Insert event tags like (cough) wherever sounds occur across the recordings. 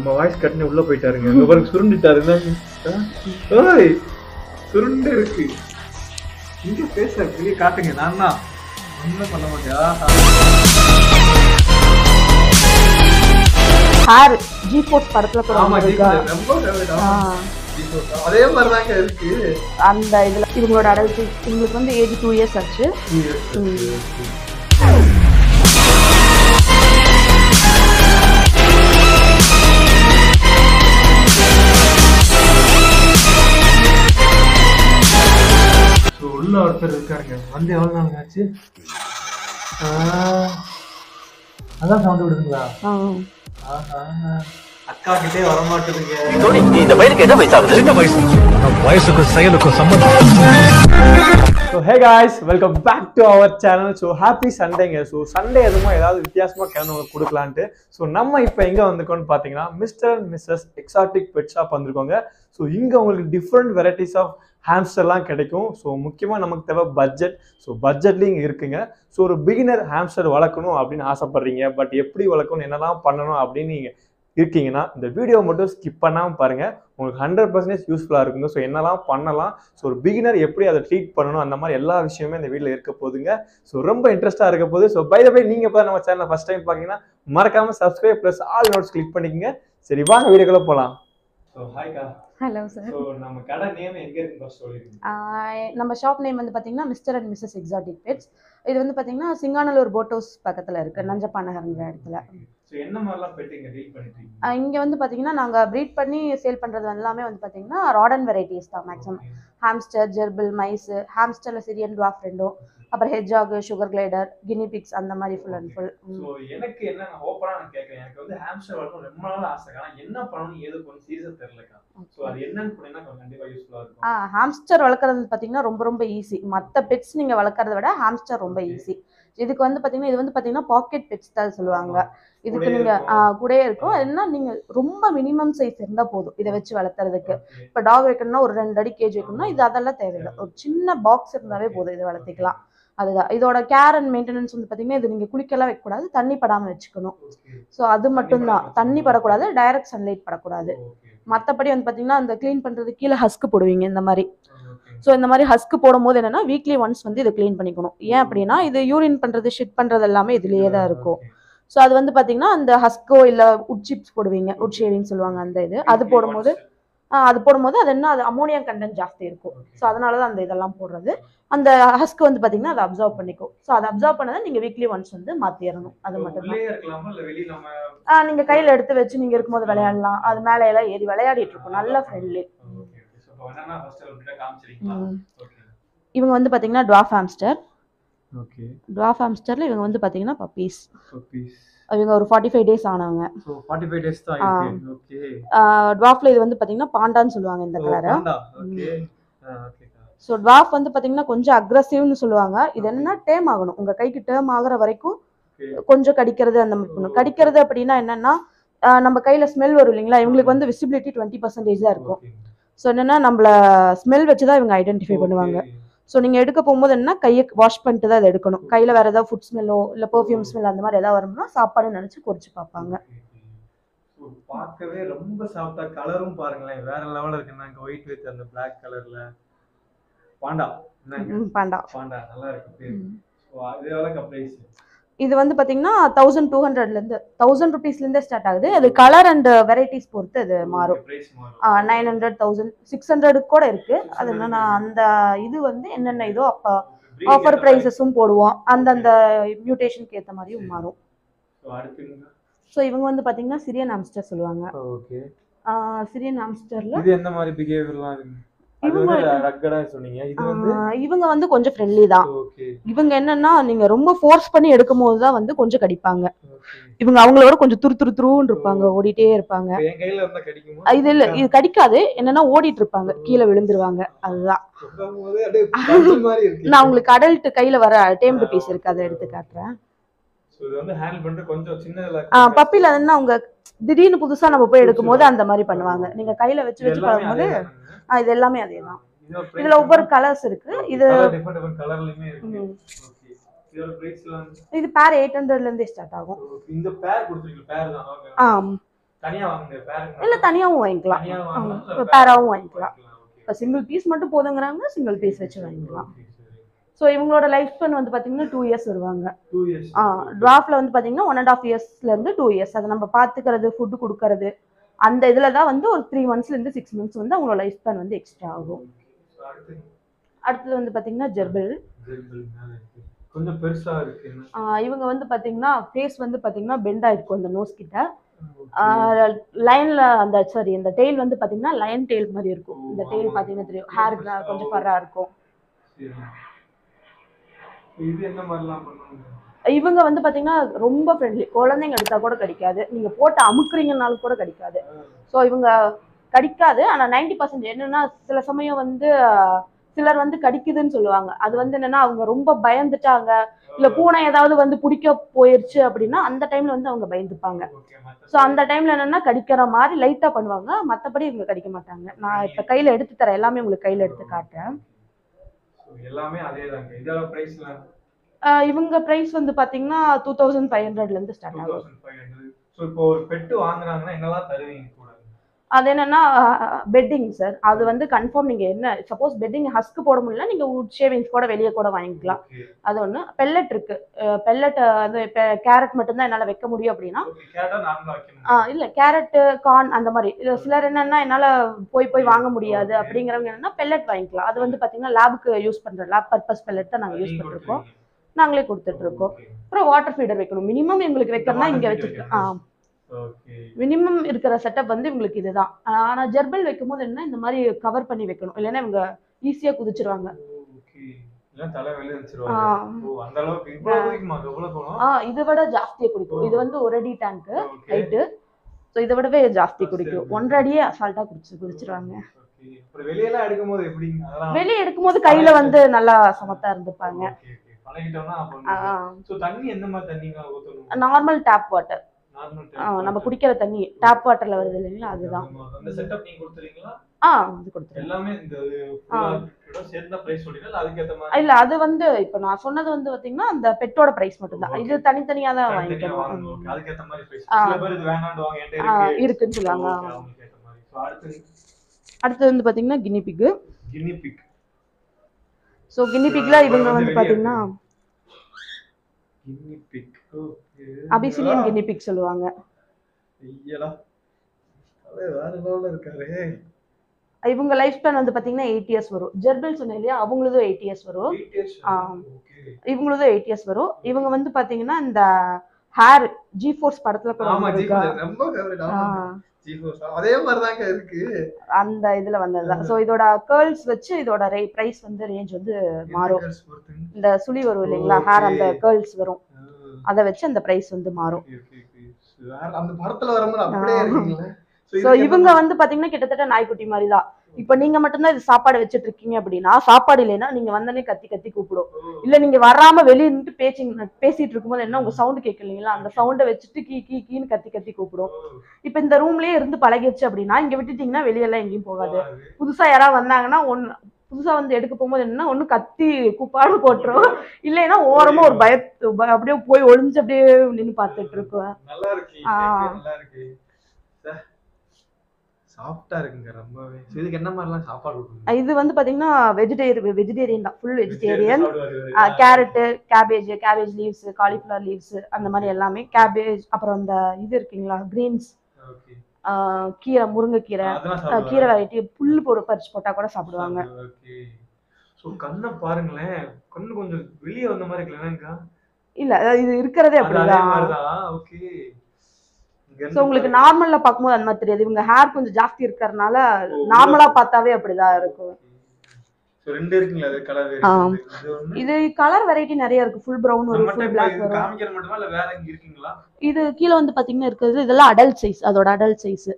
நம்ம வாய்ஸ் கட்டின உள்ள போயிட்டாருங்க. இங்க பாருங்க சுருண்டுட்டாரு? ஓய் சுருண்டு இருக்கு. இங்க பேச வெளியே காட்டுங்க. நான் தான். ஒண்ணும் பண்ண மாட்டேன். ஹேர் ஜி ஃபோர்ஸ் படத்துல கூட. அதே மாதிரிதாங்க இருக்கு. அந்த இதுல இவங்களோட அடல்ட் இவங்களுக்கு வந்து ஏஜ் டூ இயர்ஸ் ஆச்சு. இருக்காருங்க வந்து எவ்வளவு நாள் ஆச்சு? ஆ, அதான் சவுண்ட் விடுதுங்களா. அக்கா கிட்டே வர மாட்டேதுங்க இந்த பையனுக்கு என்ன வயசாகுது? சின்ன வயசு. வயசுக்கும் செயலுக்கும் சம்பந்தம். So hey guys welcome back to our channel so happy சண்டேங்க so Sunday எதுவும் ஏதாவது வித்தியாசமாக கிளம்பி உங்களுக்கு கொடுக்கலான்ட்டு. ஸோ நம்ம இப்போ எங்கே வந்திருக்கோம்னு பார்த்தீங்கன்னா mister and missus exotic pet shop வந்திருக்கோங்க. So இங்கே உங்களுக்கு டிஃப்ரெண்ட் வெரைட்டிஸ் ஆஃப் ஹாம்ஸ்டர்லாம் கிடைக்கும். ஸோ முக்கியமாக நமக்கு தேவை பட்ஜெட் ஸோ பட்ஜெட்லேயும் இங்கே இருக்குங்க. ஸோ ஒரு பிகினர் ஹாம்ஸ்டர் வளர்க்கணும் அப்படின்னு ஆசைப்பட்றீங்க. பட் எப்படி வளர்க்கணும் என்னெல்லாம் பண்ணணும் அப்படின்னு நீங்கள் இருக்கீங்கன்னா இந்த வீடியோ மட்டும் ஸ்கிப் பண்ணாமல் பாருங்கள் உங்களுக்கு ஹண்ட்ரட் பர்சன்டேஜ் யூஸ்ஃபுல்லாக இருக்குங்க. ஸோ என்னெல்லாம் பண்ணலாம்? ஸோ ஒரு பிகினர் எப்படி அதை ட்ரீட் பண்ணணும்? அந்த மாதிரி எல்லா விஷயமே இந்த வீட்டில் இருக்க போதுங்க. ஸோ ரொம்ப இன்ட்ரெஸ்ட்டாக இருக்க போது. ஸோ பை த பை நீங்கள் இப்போ நம்ம சேனலை ஃபஸ்ட் டைம் பார்த்தீங்கன்னா மறக்காமல் subscribe plus all notes click பண்ணிக்கங்க. சரி வாங்க வீடியோக்குள்ளே போகலாம் ஹலோ சார் நம்ம கடை நேம் எங்கே இருக்குன்னு ஃபஸ்ட் சொல்லிருக்கீங்க நம்ம ஷாப் நேம் வந்து பார்த்தீங்கன்னா mister and missus exotic pets இது வந்து பார்த்தீங்கன்னா சிங்கானலூர் போட் ஹவுஸ் பக்கத்தில் இருக்குது நஞ்சப்பாநகர்ன்ற இடத்துல. இங்கே வந்து பார்த்தீங்கன்னா நாங்கள் ப்ரீட் பண்ணி சேல் பண்ணுறது எல்லாமே வந்து பார்த்தீங்கன்னா ராடன் வெரைட்டிஸ் தான் மேக்ஸிமம் ஹாம்ஸ்டர் ஜெர்பிள் மைஸு ஹாம்ஸ்டரில் சிரியன் டுவாஃப் ரெண்டும். அப்புறம் hedgehog sugar glider guinea pigs அந்த மாதிரி ஃபுல் அண்ட் ஃபுல் எனக்கு என்ன நான் ஓப்பனாக நான் கேட்குறேன். எனக்கு வந்து ஹாம்ஸ்டர் வளர்க்கணும் ரொம்ப நாள் ஆசை. ஆனால் என்ன பண்ணணும் ஏது கொஞ்சம் சீசன் தெரியலக்கா. ஸோ அது என்னன்னு சொன்னீங்கன்னா கொஞ்சம் கண்டிப்பாக யூஸ்ஃபுல்லாக இருக்கும். ஆ ஹாம்ஸ்டர் வளர்க்குறது பார்த்தீங்கன்னா ரொம்ப ரொம்ப ஈஸி மற்ற பெட்ஸ் நீங்கள் வளர்க்குறத விட ஹாம்ஸ்டர் ரொம்ப ஈஸி இதுக்கு வந்து பார்த்தீங்கன்னா இது வந்து பார்த்தீங்கன்னா பாக்கெட் தான் சொல்லுவாங்க. இதுக்கு நீங்கள் இருக்கும். கூடயே இருக்கும். என்ன நீங்கள் ரொம்ப மினிமம் சைஸ் இருந்தால் போதும் இதை வச்சு வளர்த்துறதுக்கு. இப்போ டாக் வைக்கணும்னா ஒரு ரெண்டு அடி கேஜ் வைக்கணும்னா இது அதெல்லாம் தேவையில்லை. ஒரு சின்ன பாக்ஸ் இருந்தாவே போதும் இதை வளர்த்திக்கலாம். அதுதான். இதோட கேர் அண்ட் மெயின்டெனன்ஸ் வந்து பார்த்தீங்கன்னா இது நீங்கள் குளிக்கலாம் வைக்கக்கூடாது. தண்ணி படாமல் வச்சுக்கணும். ஸோ அது மட்டும்தான் தண்ணி படக்கூடாது. டைரக்ட் சன்லைட் படக்கூடாது. மற்றபடி வந்து பார்த்தீங்கன்னா அந்த க்ளீன் பண்ணுறது கீழே ஹஸ்க்கு போடுவீங்க இந்த மாதிரி. ஸோ இந்த மாதிரி ஹஸ்க்கு போடும்போது என்னன்னா வீக்லி ஒன்ஸ் வந்து இதை க்ளீன் பண்ணிக்கணும். ஏன் அப்படின்னா இது யூரின் பண்ணுறது ஷிட் பண்ணுறது எல்லாமே இதுலேயே தான் இருக்கும். ஸோ அது வந்து பார்த்தீங்கன்னா அந்த ஹஸ்கோ இல்லை உட் சிப்ஸ் போடுவீங்க உட் ஷேவிங் சொல்லுவாங்க அந்த இது. அது போடும்போது அது போடும்போது அது என்ன அது அமோனியா கண்டென்ட் ஜாஸ்தி இருக்கும். ஸோ அதனால தான் அந்த இதெல்லாம் போடுறது. அந்த ஹஸ்க் வந்து பார்த்தீங்கன்னா அதை அப்சர்வ் பண்ணிக்கும். ஸோ அதை அப்சர்வ் பண்ணதை நீங்கள் வீக்லி ஒன்ஸ் வந்து மாற்றிடணும் அது மட்டும் தான் உள்ளே இருக்கலாமா இல்லை வெளியே நம்ம ஆ நீங்கள் கையில் எடுத்து வச்சு நீங்கள் இருக்கும்போது விளையாடலாம். அது மேலே எல்லாம் ஏறி விளையாடிட்டு இருக்கும். நல்ல ஃப்ரெண்ட்லி இவங்க வந்து பார்த்தீங்கன்னா டுவாஃப் ஹாம்ஸ்டர் ஓகே. டுவாஃப் ஹாம்ஸ்டரில் இவங்க வந்து பார்த்தீங்கன்னா பப்பீஸ் பப்பீஸ் இவங்க ஒரு ஃபார்ட்டி ஃபைவ் டேஸ் ஆனவங்க டுவாஃப்ல இது வந்து பார்த்தீங்கன்னா பாண்டான்னு சொல்லுவாங்க இந்த கலரை ஓகே. ஓகே ஸோ டுவாஃப் வந்து பார்த்தீங்கன்னா கொஞ்சம் அக்ரஸிவ்னு சொல்லுவாங்க. இது என்னன்னா டேம் ஆகணும். உங்கள் கைக்கு டேம் ஆகுற வரைக்கும் கொஞ்சம் கடிக்கிறது அந்த மாதிரி பண்ணும். கடிக்கிறது அப்படின்னா என்னன்னா நம்ம கையில ஸ்மெல் வரும் இல்லைங்களா? இவங்களுக்கு வந்து விசிபிலிட்டி டுவெண்ட்டி பர்சன்டேஜ் தான் இருக்கும். ஸோ என்னன்னா நம்மள ஸ்மெல் வச்சு தான் இவங்க ஐடென்டிஃபை பண்ணுவாங்க. ஸோ நீங்கள் எடுக்க போகும்போது என்ன கையை வாஷ் பண்ணிட்டு தான் அதை எடுக்கணும். கையில் வேற ஏதாவது ஃபுட் ஸ்மெல்லோ இல்லை பெர்ஃப்யூம் ஸ்மெல் அந்த மாதிரி ஏதாவது வரும்னா சாப்பாடு நினச்சி குறிச்சு பார்ப்பாங்க. பார்க்கவே ரொம்ப சாஃப்டா கலரும் பாருங்களேன். வேற லெவல்ல இருக்கு. நாங்க ஒயிட் வித் அந்த Black கலர்ல பாண்டா. பாண்டா. பாண்டா நல்லா இருக்கு பேரு. ஸோ அது எவ்வளோ பிரைஸ் இது வந்து பார்த்தீங்கன்னா தௌசண்ட் டூ ஹண்ட்ரட்லேருந்து தௌசண்ட் ருபீஸ்லேருந்தே ஸ்டார்ட் ஆகுது. அது கலர் அண்ட் வெரைட்டிஸ் பொறுத்து அது மாறும். நைன் ஹண்ட்ரட் தௌசண்ட் சிக்ஸ் ஹண்ட்ரடுக்கு கூட இருக்கு. அது என்னன்னா அந்த இது வந்து என்னென்ன இதோ அப்போ ஆஃபர் ப்ரைஸஸும் போடுவோம். அந்தந்த மியூட்டேஷனுக்கு ஏற்ற மாதிரியும் மாறும். ஸோ இவங்க? வந்து பார்த்தீங்கன்னா சிரியன் ஆம்ஸ்டர் சொல்லுவாங்க. ஓகே சிரியன் ஆம்ஸ்டர்ல இது எந்த மாதிரி பிஹேவியர்லாம் இவங்க வந்து கொஞ்சம் ஃப்ரெண்ட்லி தான். இவங்க என்னன்னா நீங்க ரொம்ப ஃபோர்ஸ் பண்ணி எடுக்கும் போது தான் வந்து கொஞ்சம் கடிப்பாங்க. இவங்க அவங்களோட கொஞ்சம் துரு துரு துருன்னு இருப்பாங்க ஓடிட்டே இருப்பாங்க. இது இல்ல இது கடிக்காது. என்னன்னா ஓடிட்டு இருப்பாங்க கீழே விழுந்துருவாங்க. அதுதான். (laughs) நான் உங்களுக்கு அடல்ட் கையில வர டேம்டு பீஸ் இருக்கு அதை எடுத்து காட்டுறேன். பப்பில என்ன அவங்க திடீர்னு புதுசா நம்ம போய் எடுக்கும் போது அந்த மாதிரி பண்ணுவாங்க. நீங்க கையில வச்சு வச்சு பார்க்கும்போது இது எல்லாமே அதே தான் இதுல ஒவ்வொரு கலர்ஸ் இருக்கு. இது இது பேர் எயிட் ஹண்ட்ரட்ல இருந்தே ஸ்டார்ட் ஆகும். இந்த பேர் கொடுத்துருக்கீங்க பேர் தான். ஆம். தனியா வாங்குங்க பேருங்க இல்ல தனியாவும் வாங்கிக்கலாம். பேராவும் வாங்கிக்கலாம். இப்போ சிங்கிள் பீஸ் மட்டும் போதுங்கிறாங்க சிங்கிள் பீஸ் வச்சு வாங்கிக்கலாம். ஸோ இவங்களோட லைஃப் ஸ்பென் வந்து பார்த்தீங்கன்னா டூ இயர்ஸ் வருவாங்க. ஆ ட்ராஃப்ல வந்து பார்த்தீங்கன்னா ஒன் அண்ட் ஆஃப் இயர்ஸ்லேருந்து டூ இயர்ஸ் அதை நம்ம பார்த்துக்கிறது ஃபுட்டு கொடுக்கறது அந்த இதில் தான் வந்து ஒரு த்ரீ மந்த்ஸ்லேருந்து சிக்ஸ் மந்த்ஸ் வந்து அவங்களோட லைஃப் ஸ்பேன் வந்து எக்ஸ்ட்ரா ஆகும் அடுத்து அடுத்தது வந்து பார்த்தீங்கன்னா ஜெர்பில். கொஞ்சம் பெருசா இருக்கு? இவங்க வந்து பார்த்தீங்கன்னா ஃபேஸ் வந்து பார்த்தீங்கன்னா பெண்ட் ஆயிருக்கும் அந்த நோஸ் கிட்ட. லைன்ல அந்த சாரி இந்த டெய்ல் வந்து பார்த்தீங்கன்னா லைன் டெய்ல் மாதிரி இருக்கும் இந்த டெய்ல் பார்த்தீங்கன்னா தெரியும் ஹேர் கொஞ்சம் ஃபர்ரா இருக்கும். இது என்ன மாதிரிலாம் பண்ணுவாங்க இவங்க வந்து பார்த்தீங்கன்னா ரொம்ப ஃப்ரெண்ட்லி குழந்தைங்க எடுத்தா கூட கிடைக்காது. நீங்க போட்டு அமுக்குறீங்கனாலும் கூட கிடைக்காது. ஸோ இவங்க கடிக்காது. ஆனா நைன்டி பர்சன்ட் என்னன்னா சில சமயம் வந்து சிலர் வந்து கடிக்குதுன்னு சொல்லுவாங்க. அது வந்து என்னன்னா அவங்க ரொம்ப பயந்துட்டாங்க. இல்ல பூனை ஏதாவது வந்து பிடிக்க போயிருச்சு அப்படின்னா அந்த டைம்ல வந்து அவங்க பயந்துப்பாங்க. ஸோ அந்த டைம்ல என்னன்னா கடிக்கிற மாதிரி லைட்டா பண்ணுவாங்க. மத்தபடி இவங்க கடிக்க மாட்டாங்க. நான் இப்ப கையில எடுத்து தரேன். எல்லாமே உங்களுக்கு கையில எடுத்து காட்டுறேன். எல்லாமே அதே இவங்க பிரைஸ் வந்து பாத்தீங்கன்னா டூ தௌசண்ட் ஃபைவ் ஹண்ட்ரட்ல இருந்து ஸ்டார்ட் ஆகும் அது என்னன்னா பெட்டிங் சார் அது வந்து கன்ஃபார்ம் நீங்க என்ன சப்போஸ் பெட்டிங் ஹஸ்க் போட முடியல நீங்க உட் ஷேவிங்ஸ் கூட வெளியே கூட வாங்கிக்கலாம். அது ஒன்று பெல்லட் இருக்கு. பெல்லட் வந்து கேரட் மட்டும்தான் என்னால் வைக்க முடியும் அப்படின்னா இல்ல கேரட்டு கார்ன் அந்த மாதிரி. சிலர் என்னன்னா என்னால் போய் போய் வாங்க முடியாது அப்படிங்கிறவங்க என்னன்னா பெல்லட் வாங்கிக்கலாம். அது வந்து பார்த்தீங்கன்னா லேபுக்கு யூஸ் பண்ணுறோம் லேப் பர்பஸ் பெல்லட் தான் நாங்கள் யூஸ் பண்ணிருக்கோம். நாங்களே கொடுத்துட்டு இருக்கோம். அப்புறம் வாட்டர் ஃபீடர் வைக்கணும். மினிமம் எங்களுக்கு வைக்கிறதுனா இங்கே வச்சுக்கலாம் ஆ மினிமம் இருக்கிற செட்டப் வந்து இவங்களுக்கு இதுதான். ஆனா ஜெர்பல் வைக்கும்போது என்ன இந்த மாதிரி கவர் பண்ணி வைக்கணும். இல்லைன்னா இவங்க ஈஸியா குதிச்சிருவாங்க. இதை விட ஜாஸ்தியா குடிக்கும். இது வந்து ஒரு அடி டேங்க் ஹைட்டு ஸோ இதை விடவே ஜாஸ்தி. குடிக்கும். ஒன்றரை அடியே அசால்ட்டா குடிச்சு குதிச்சிருவாங்க வெளியே எடுக்கும்போது கையில வந்து நல்லா சமத்தா இருந்துப்பாங்க. நார்மல் டேப் வாட்டர் நம்ம குடிக்கிற தண்ணி டேப் வாட்டர்ல வருது இல்லைங்களா? அதுதான். ஆ அது சொல்றீங்களா இல்ல அது வந்து இப்ப நான் சொன்னது வந்து பாத்தீங்கன்னா அந்த பெட்டோட பிரைஸ் மட்டும்தான். Okay. இது தனித்தனியா தான் வாங்கிக்கணும். இருக்குன்னு சொல்லுவாங்க. Okay, அவங்களுக்கு ஏத்த மாதிரி. சோ அடுத்து? அடுத்து வந்து பாத்தீங்கன்னா guinea pig guinea pig so guinea பிக்ல இவங்க வந்து பாத்தீங்கன்னா பிக் அபிசினியன் கினி பிக் சொல்லுவாங்க. இவங்க லைஃப் ஸ்பேன் வந்து பாத்தீங்கன்னா எயிட் இயர்ஸ் வரும். ஜெர்பில் சொன்னேன் இல்லையா? அவங்களதும் எயிட் இயர்ஸ் வரும். இவங்களதும் எயிட் இயர்ஸ் வரும். இவங்க வந்து பாத்தீங்கன்னா இந்த ஹேர் ஜி ஃபோர்ஸ் படத்துல கூட அதே மாதிரி தாங்க இருக்கு. அந்த இதுல வந்ததுதான். ஸோ இதோட கேர்ள்ஸ் வச்சு இதோட ரே ப்ரைஸ் வந்து ரேஞ்ச் வந்து மாறும். இந்த சுழி வரும் இல்லைங்களா? ஹேர் அந்த. கேர்ள்ஸ் வரும். அதை வச்சு அந்த ப்ரைஸ் வந்து மாறும். அந்த படத்துல வர மாதிரி அப்படியே இவங்க வந்து பாத்தீங்கன்னா கிட்டத்தட்ட நாய்க்குட்டி மாதிரி தான் இப்போ நீங்க மட்டும்தான் இது சாப்பாடு வச்சுட்டு இருக்கீங்க அப்படின்னா சாப்பாடு இல்லைன்னா நீங்க வந்தனே கத்தி கத்தி கூப்பிடும். இல்ல நீங்க வராம வெளிய நின்று பேசிங்க பேசிட்டு இருக்கும்போது என்ன உங்க சவுண்ட் கேட்கலீங்களா? அந்த சவுண்டை வச்சுட்டு கீ கீ கீன்னு கத்தி கத்தி கூப்பிடும். இப்ப இந்த ரூம்லயே இருந்து பழகிடுச்சு அப்படின்னா இங்க விட்டுட்டீங்கன்னா வெளியெல்லாம் எங்கேயும் போகாது. புதுசா யாராவது வந்தாங்கன்னா ஒன்னு புதுசா வந்து எடுக்க போகும்போது என்ன ஒண்ணு கத்தி கூப்பாடு போட்டுரும். இல்லைன்னா ஓரமா ஒரு பய அப்படியே போய் ஒளிஞ்சு அப்படியே நின்னு பார்த்துட்டு இருக்கும். நல்லா இருக்கு ஆ. கேட்கவே நல்லா இருக்கு சாஃப்டா இருக்குங்க ரொம்பவே. இதுக்கு என்ன மாதிரிலாம் சாப்பாடு இது வந்து பாத்தீங்கன்னா வெஜிடேரியன் வெஜிடேரியன் தான். Full vegetarian. Carrot cabbage cabbage leaves cauliflower leaves அந்த மாதிரி எல்லாமே. கேபேஜ் அப்புறம் அந்த இது இருக்குங்களா கிரீன்ஸ். கீரை முருங்கைக்கீரை. கீரை வெரைட்டி புல்லு போட்டு பறிச்சு போட்டா கூட சாப்பிடுவாங்க. So, கண்ணை பாருங்களேன். கண்ணு கொஞ்சம் வெளியே வந்த மாதிரி இருக்குல்லக்கா இல்ல இது இருக்கிறதே அப்படிதான். ஓகே சோ உங்களுக்கு நார்மல்ல பார்க்கும்போது அந்த மாதிரி தெரியாது. இவங்க ஹேர் கொஞ்சம் ஜாஸ்தி இருக்கறனால ஓ, நார்மலா பார்த்தாவே அப்படிதான் இருக்கும். சோ ரெண்டு இருக்குங்களா? அது கலர் ஆ. இது கலர் வெரைட்டி நிறைய இருக்கு. ஃபுல் பிரவுன் வரும் ஃபுல் பிளாக் இது வரும் காமிக்கிற மட்டுமா? இல்ல வேற எங்க இருக்கீங்களா? இது கீழே வந்து பாத்தீங்கன்னா இருக்கிறது. இதெல்லாம் அடல்ட் சைஸ் அதோட அடல்ட் சைஸ்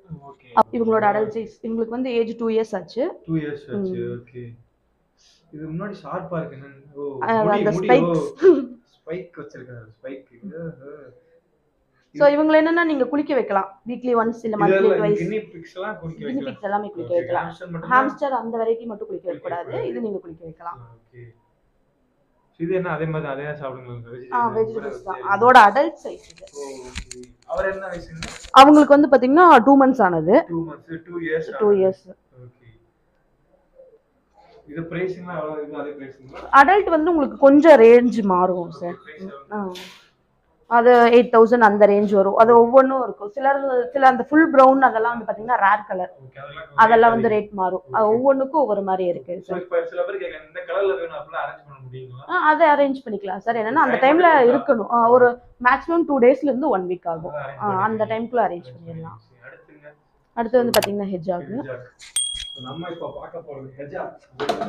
இவங்களோட அடல்ட் சைஸ் இவங்களுக்கு வந்து ஏஜ் டூ இயர்ஸ் ஆச்சு. 2 இயர்ஸ் ஆச்சு. ஓகே இது முன்னாடி ஷார்ப்பா இருக்கு. அந்த முடி spikes. ஸ்பைக் வச்சிருக்காரு. ஸ்பைக் சோ இவங்க என்னன்னா நீங்க குளிக்க வைக்கலாம். வீக்லி ஒன்ஸ் இல்ல மந்த்லி ட்வைஸ் கினி பிக்ஸ் எல்லாம் குடிக்க கினி வைக்கலாம். பிக்ஸ் எல்லாமே குளிக்க வைக்கலாம்? ஹாம்ஸ்டர் அந்த வெரைட்டி மட்டும் குளிக்க குளிக்க வைக்க கூடாது. இது நீங்க குளிக்க வைக்கலாம். இது என்ன அதே மாதிரி அதே சாப்பிடுங்க ஆ வெஜிடபிள்ஸ் தான். அதோட அடல்ட் சைஸ் இது. அவர் என்ன வயசுங்க அவங்களுக்கு வந்து பாத்தீங்கன்னா டூ மந்த்ஸ் ஆனது. Two months two years two years okay இது பிரைஸிங்லாம் எவ்வளவு இது அதே பிரைஸிங்களா அடல்ட் வந்து உங்களுக்கு கொஞ்சம் ரேஞ்ச் மாறும் சார் அது எயிட் தௌசண்ட் அந்த ரேஞ்ச் வரும். அது ஒவ்வொன்றும் இருக்கும். சிலர் சில அந்த ஃபுல் ப்ரௌன் அதெல்லாம் வந்து பாத்தீங்கன்னா ரேர் கலர் அதெல்லாம் வந்து ரேட் மாறும். அது ஒவ்வொன்றுக்கும் ஒவ்வொரு மாதிரி இருக்கு ஆ, அதை அரேஞ்ச் பண்ணிக்கலாம் சார் என்னன்னா அந்த டைம்ல இருக்கணும். ஒரு மேக்ஸிமம் டூ டேஸ்ல இருந்து ஒன் வீக் ஆகும். அந்த டைம்குள்ள அரேஞ்ச் பண்ணிடலாம். அடுத்து வந்து பாத்தீங்கன்னா ஹெஜாக் நம்ம இப்போ பார்க்க போறது ஹெஜாக்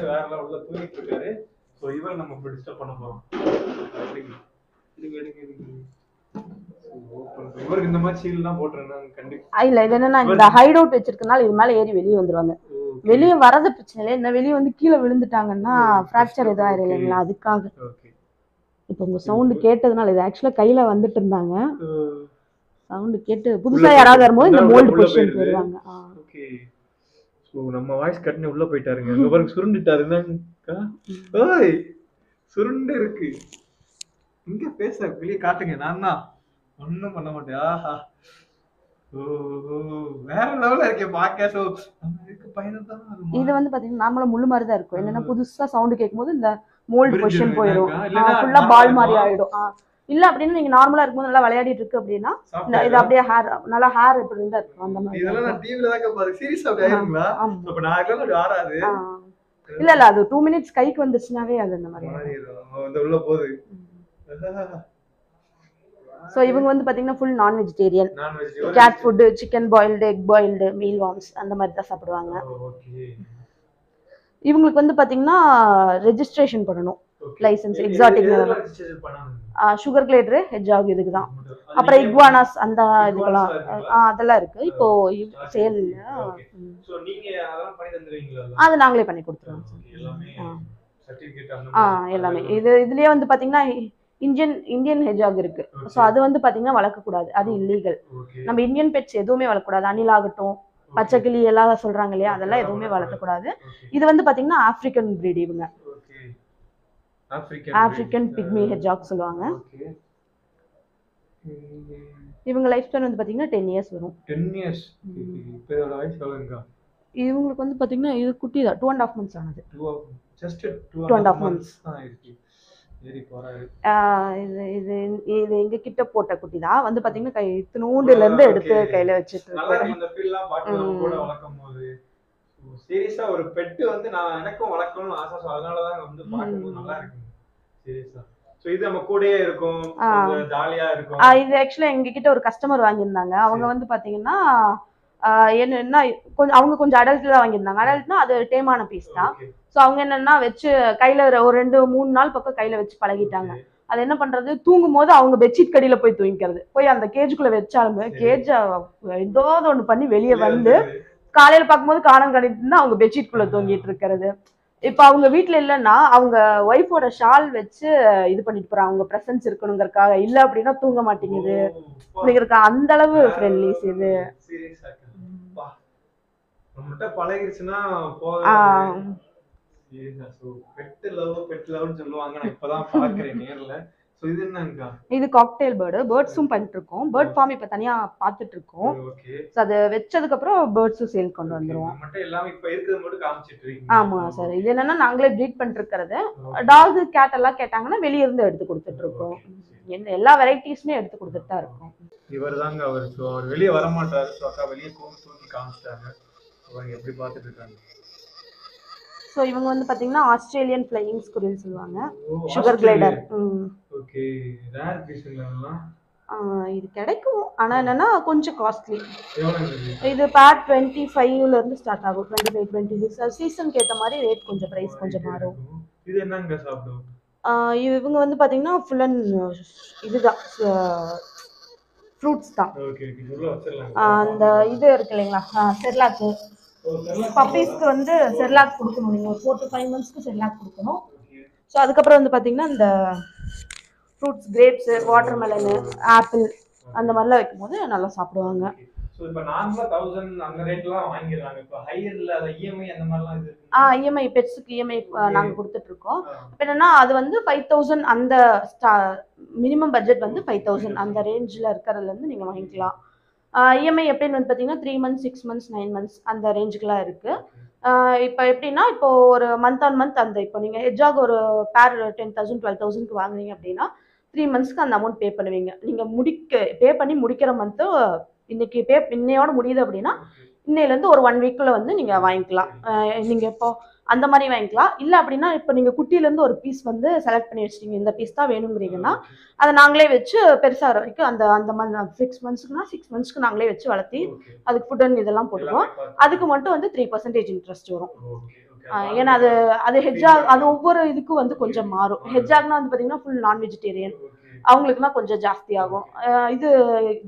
வேற லெவல்ல தூங்கிட்டு இருக்காரு. ஸோ இவர் நம்ம இப்போ டிஸ்டர்ப் பண்ண போறோம். இல்ல இது என்னன்னா இந்த ஹைட் அவுட் வச்சிருக்கனால இது மேல ஏறி வெளியே வந்துருவாங்க. வெளியே வரது பிரச்சனை இல்லை. இந்த வெளியே வந்து கீழே விழுந்துட்டாங்கன்னா ஃப்ராக்சர் எதுவும் ஆயிரும் இல்லைங்களா? அதுக்காக. இப்போ உங்க சவுண்டு கேட்டதுனால இது ஆக்சுவலா கையில வந்துட்டு இருந்தாங்க. சவுண்டு கேட்டு புதுசா யாராவது வரும்போது இந்த மோல்டு பொசிஷன். போயிருவாங்க. நம்ம வாய்ஸ் உள்ள போயிட்டாருங்க. சுருண்டுட்டாரு. சுருண்டு இருக்கு. இங்க பேச வெளியே காட்டுங்க நான் தான் ஒன்றும் பண்ண மாட்டேன். ஆஹா. வேற லெவல்ல இருக்கே பாக்க. இது வந்து பாத்தீங்கன்னா நார்மலா முள்ளு மாதிரி தான் இருக்கும். என்னன்னா புதுசா சவுண்ட் கேட்கும்போது இந்த மோல்டு பொசிஷன் போயிடும். ஃபுல்லா பால் மாதிரி. ஆயிடும். இல்ல அப்படின்னு நீங்க நார்மலா இருக்கும்போது நல்லா விளையாடிட்டு இருக்கு அப்படின்னா இது அப்படியே ஹேர் நல்லா ஹேர் இப்படி இருந்தா இருக்கும் அந்த மாதிரி இதெல்லாம் நான் டிவில தான் பாரு சீரியஸ் அப்படி ஆயிருங்களா? ஆமா. அப்ப நான் இருக்கலாம் அப்படி ஆறாது. ஆ. இல்ல இல்ல அது டூ மினிட்ஸ் கைக்கு வந்துச்சுனாவே அது அந்த மாதிரி உள்ள போகுது. (laughs) ஸோ இவங்க வந்து பாத்தீங்கன்னா full non vegetarian cat food chicken boiled egg boiled mealworms அந்த மாதிரி தான் சாப்பிடுவாங்க. ஓகே இவங்களுக்கு வந்து பாத்தீங்கன்னா ரெஜிஸ்ட்ரேஷன் பண்ணணும். Licence exotic sugar glider hedgehog இதுக்கு தான். அப்புறம் இக்வானாஸ் அந்த இதுக்கெல்லாம். அதெல்லாம் இருக்கு. இப்போ சேல் அது நாங்களே பண்ணி கொடுத்துருவோம். ஆ. எல்லாமே. இது இதுலயே வந்து பாத்தீங்கன்னா இந்தியன் இந்தியன் ஹெஜாக் இருக்கு. ஸோ அது வந்து பாத்தீங்கன்னா வளர்க்கக்கூடாது. அது இல்லீகல் நம்ம இந்தியன் பெட்ஸ் எதுவுமே வளர்க்கக்கூடாது. அணில் ஆகட்டும் பச்சைக்கிளி எல்லாம் சொல்றாங்க இல்லையா? அதெல்லாம் எதுவுமே வளர்க்கக்கூடாது. இது வந்து பாத்தீங்கன்னா ஆப்பிரிக்கன் breed இவங்க. ஆப்பிரிக்கன் பிக்மி ஹெஜாக் சொல்லுவாங்க. இவங்க லைஃப் ஸ்பேன் வந்து பாத்தீங்கன்னா டென் இயர்ஸ் வரும். 10 இயர்ஸ் இவங்களுக்கு வந்து பாத்தீங்கன்னா இது குட்டி தான் டூ அண்ட் ஆஃப் மந்த்ஸ் ஆனது. 2 ஜஸ்ட் 2 Two இது இது இது எங்க கிட்ட போட்ட குட்டி தான். வந்து பாத்தீங்கன்னா கை இத்தினூண்டுல இருந்து எடுத்து. கையில வச்சுட்டு இருக்கேன் சீரியஸா ஒரு பெட் வந்து நான் எனக்கும் வளர்க்கணும்னு ஆசை. So அதனால தான் வந்து பார்க்கும்போது நல்லா இருக்கு. சீரியஸா இது ஆக்சுவலா எங்க கிட்ட ஒரு கஸ்டமர் வாங்கியிருந்தாங்க. அவங்க வந்து பாத்தீங்கன்னா என்னன்னா கொஞ்சம் அவங்க கொஞ்சம் அடல்ட்ல வாங்கியிருந்தாங்க. அடல்ட்னா அது டேமான பீஸ் தான். ஸோ அவங்க என்னன்னா வச்சு கையில ஒரு- ரெண்டு மூணு நாள் பக்கம் கையில வச்சு பழகிட்டாங்க. அது என்ன பண்றது? தூங்கும் போது அவங்க பெட்ஷீட் கடியில போய் தூங்கிக்கிறது. போய் அந்த கேஜுக்குள்ள வச்சாலுமே. கேஜ ஏதாவது ஒண்ணு பண்ணி வெளியே வந்து காலையில பார்க்கும்போது காணம் கடிட்டு அவங்க பெட்ஷீட் குள்ள தூங்கிட்டு இருக்கிறது. இப்ப அவங்க வீட்ல இல்லைன்னா அவங்க ஒய்ஃபோட ஷால் வச்சு இது பண்ணிட்டு போறாங்க. அவங்க பிரசன்ஸ் இருக்கணுங்கிறதுக்காக. இல்ல அப்படின்னா தூங்க மாட்டேங்குது. அப்படிங்கிறக்க அந்த அளவு ஃப்ரெண்ட்லிஸ் இது. பெட் லவ் பெட் லவ்னு சொல்லுவாங்க. நான் இப்பதான் பார்க்கிறேன் நேர்ல. சோ இது என்னங்கக்கா இது காக்டெயில் பேர்டு பேர்ட்ஸும் பண்ணிட்டு இருக்கோம் பேர்ட் ஃபார்ம் இப்ப தனியா பார்த்துட்டு இருக்கோம் ஓகே So அது வச்சதுக்கு அப்புறம் பேர்ட்ஸும் சேல் கொண்டு வந்துருவோம். மட்டும் எல்லாமே இப்ப இருக்கிறது மட்டும் காமிச்சிட்டு இருக்கீங்க ஆமா சார் இது என்னன்னா நாங்களே ப்ரீட் பண்ணிட்டு இருக்கிறது டாக் கேட் எல்லாம் கேட்டாங்கன்னா வெளிய இருந்து எடுத்து கொடுத்துட்டு இருக்கோம் என்ன எல்லா வெரைட்டிஸுமே எடுத்து கொடுத்துட்டு தான் இருக்கோம். இவர் தாங்க அவர். ஸோ அவர் வெளியே வர மாட்டாரு ஸோ அக்கா வெளியே தூக்கி காமிச்சிட்டாங்க. அவங்க எப்படி பார்த்துட்டு இருக்காங்க ஸோ இவங்க வந்து பாத்தீங்கன்னா ஆஸ்திரேலியன் ஃப்ளையிங் ஸ்குரில் சொல்லுவாங்க. சுகர் கிளைடர் இது கிடைக்கும். ஆனா என்னன்னா கொஞ்சம் காஸ்ட்லி இது பேட் டுவெண்ட்டி ஃபைவ்ல இருந்து ஸ்டார்ட் ஆகும். டுவெண்ட்டி ஃபைவ் டுவெண்ட்டி சிக்ஸ் சீசனுக்கு ஏற்ற மாதிரி ரேட் கொஞ்சம் ப்ரைஸ் கொஞ்சம் மாறும். இது என்னங்க சாப்பிடும்? இவங்க வந்து பாத்தீங்கன்னா ஃபுல் அண்ட் இதுதான். ஃப்ரூட்ஸ் தான். அந்த இது இருக்கு இல்லைங்களா? செர்லாக்கு. பப்பீஸ்க்கு வந்து செர்லாக் கொடுக்கணும். நீங்கள் ஒரு ஃபோர் டு ஃபைவ் மந்த்ஸ்க்கு செர்லாக் கொடுக்கணும். ஸோ அதுக்கப்புறம் வந்து பார்த்தீங்கன்னா இந்த fruits grapes watermelon apple அந்த மாதிரிலாம் வைக்கும்போது நல்லா சாப்பிடுவாங்க. ஸோ இப்போ நார்மலாக தௌசண்ட் அந்த ரேட்லாம் வாங்கிடுறாங்க. இப்போ ஹையர்ல அதை இஎம்ஐ அந்த மாதிரிலாம் இது ஆ இஎம்ஐ பெட்ஸுக்கு இஎம்ஐ நாங்கள் கொடுத்துட்டு இருக்கோம் இப்போ என்னன்னா அது வந்து ஃபைவ் தௌசண்ட் அந்த மினிமம் பட்ஜெட் வந்து ஃபைவ் தௌசண்ட் அந்த ரேஞ்சில் இருக்கிறதுலேருந்து நீங்கள் வாங்கிக்கலாம். இஎம்ஐ எப்படின்னு வந்து பார்த்தீங்கன்னா three months six months nine months அந்த ரேஞ்சுக்குலாம் இருக்குது இப்போ எப்படின்னா இப்போ ஒரு மந்த் ஆன் மந்த் அந்த இப்போ நீங்கள் ஹெட்ஜாக் ஒரு பேர் டென் தௌசண்ட் டுவெல் தௌசண்ட்க்கு வாங்குனீங்க அப்படின்னா த்ரீ மந்த்ஸ்க்கு அந்த அமௌண்ட் பே பண்ணுவீங்க. நீங்கள் முடிக்க பே பண்ணி முடிக்கிற மந்த்து இன்னைக்கு பே இன்னையோட முடியுது அப்படின்னா இன்னையிலேருந்து ஒரு ஒன் வீக்குள்ள வந்து நீங்கள் வாங்கிக்கலாம். நீங்கள் இப்போ அந்த மாதிரி வாங்கிக்கலாம். இல்லை அப்படின்னா இப்போ நீங்கள் குட்டியிலேருந்து ஒரு பீஸ் வந்து செலக்ட் பண்ணி வச்சிட்டீங்க. இந்த பீஸ் தான் வேணுங்கிறீங்கன்னா அதை நாங்களே வச்சு பெருசாகிற வரைக்கும் அந்த அந்த மந்த் சிக்ஸ் மந்த்ஸ்க்குனா சிக்ஸ் மந்த்ஸ்க்கு நாங்களே வச்சு வளர்த்தி அதுக்கு ஃபுட் அண்ட் இதெல்லாம் போட்டுருவோம் அதுக்கு மட்டும் வந்து த்ரீ பர்சன்டேஜ் இன்ட்ரெஸ்ட் வரும். ஏன்னா அது அது ஹெட்ஜாக் அது ஒவ்வொரு இதுக்கும் வந்து கொஞ்சம் மாறும். ஹெட்ஜாக்னா வந்து பார்த்தீங்கன்னா ஃபுல் நான் வெஜிடேரியன் அவங்களுக்குனா கொஞ்சம் ஜாஸ்தி ஆகும் இது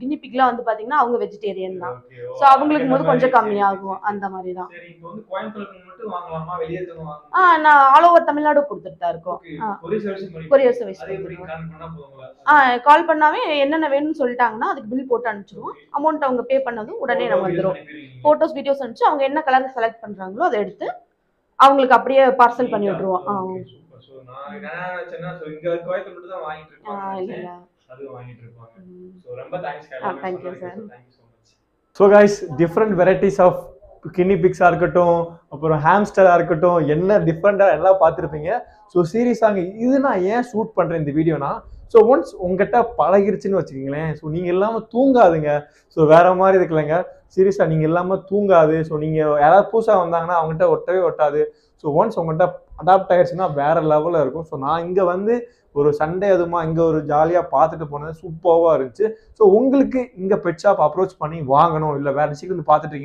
கினி பிக்லாம் வந்து பார்த்தீங்கன்னா அவங்க வெஜிடேரியன் தான். ஸோ அவங்களுக்கு போது கொஞ்சம் கம்மியாகும். அந்த மாதிரி தான் ஆ நான் ஆல் ஓவர் தமிழ்நாடு கொடுத்துட்டு தான் இருக்கோம். கொரியர் சர்வீஸ் ஆ கால் பண்ணாவே என்னென்ன வேணும்னு சொல்லிட்டாங்கன்னா அதுக்கு பில் போட்டு அனுப்பிச்சிடுவோம் அமௌண்ட் அவங்க பே பண்ணதும் உடனே நம்ம வந்துடும் ஃபோட்டோஸ் வீடியோஸ் அனுப்பிச்சு அவங்க என்ன கலர் செலக்ட் பண்ணுறாங்களோ அதை எடுத்து அவங்களுக்கு அப்படியே பார்சல் பண்ணி விட்ருவோம் ஆ நான் என்ன நினைச்சேன்னா so இங்க கோயம்புத்தூர் மட்டும் தான் வாங்கிட்டு ஆ இருப்பாங்க இல்லை இல்லை அது வாங்கிட்டு இருப்பாங்க. ம். ஸோ ரொம்ப thanks guys different varieties of guinea பிக்ஸாக இருக்கட்டும் அப்புறம் ஹாம்ஸ்டராக இருக்கட்டும் என்ன டிஃப்ரெண்ட்டாக எல்லாம் பார்த்துருப்பீங்க. ஸோ சீரியஸாங்க இது நான் ஏன் ஷூட் பண்ணுறேன் இந்த வீடியோனா? ஸோ ஒன்ஸ் உங்ககிட்ட பழகிருச்சுன்னு வச்சுக்கிங்களேன். ஸோ நீங்கள் இல்லாமல் தூங்காதுங்க. ஸோ வேற மாதிரி இருக்குல்லங்க சீரியஸாக நீங்கள் இல்லாமல் தூங்காது. ஸோ நீங்கள் யாராவது புதுசாக வந்தாங்கன்னா அவங்ககிட்ட ஒட்டவே ஒட்டாது. ஸோ ஒன்ஸ் உங்கள்கிட்ட அடாப்ட் ஆயிடுச்சுன்னா வேற லெவலில் இருக்கும். ஸோ நான் இங்கே வந்து ஒரு சண்டே அதுமா இங்கே ஒரு ஜாலியாக பார்த்துட்டு போனது சூப்பராக இருந்துச்சு. ஸோ உங்களுக்கு இங்கே பெட் ஷாப் அப்ரோச் பண்ணி வாங்கணும் இல்லை வேறு சீக்கிரம் வந்து பார்த்துட்டு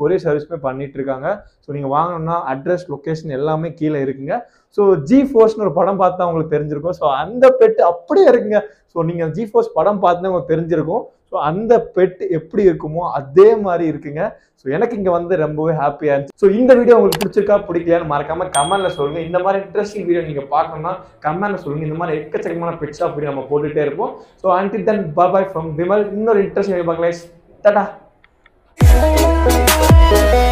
கொரியர் சர்வீஸுமே பண்ணிட்டு இருக்காங்க ஸோ நீங்கள் வாங்கணும்னா அட்ரஸ் லொக்கேஷன் எல்லாமே கீழே இருக்குங்க. ஸோ ஜி ஃபோர்ஸ்னு ஒரு படம் பார்த்தா உங்களுக்கு தெரிஞ்சிருக்கும். ஸோ அந்த பெட் அப்படியே இருக்குங்க. ஸோ நீங்கள் ஜி ஃபோர்ஸ் படம் பார்த்து உங்களுக்கு தெரிஞ்சிருக்கும். ஸோ அந்த பெட் எப்படி இருக்குமோ அதே மாதிரி இருக்குங்க. ஸோ எனக்கு இங்கே வந்து ரொம்பவே ஹாப்பியாக இருந்துச்சு. ஸோ இந்த வீடியோ உங்களுக்கு பிடிச்சிருக்கா பிடிக்கலையான்னு மறக்காம கமெண்ட்ல சொல்லுங்க. இந்த மாதிரி இன்ட்ரெஸ்டிங் வீடியோ நீங்கள் பார்க்கணும்னா கமெண்ட்ல சொல்லுங்க. இந்த மாதிரி எக்கச்சக்கமான பெட்ஸாக அப்படி வீடியோ நம்ம போட்டுகிட்டே இருப்போம். So until then bye from Vimal இன்னொரு இன்ட்ரெஸ்டிங் பார்க்கலாம் டாடா Thank you.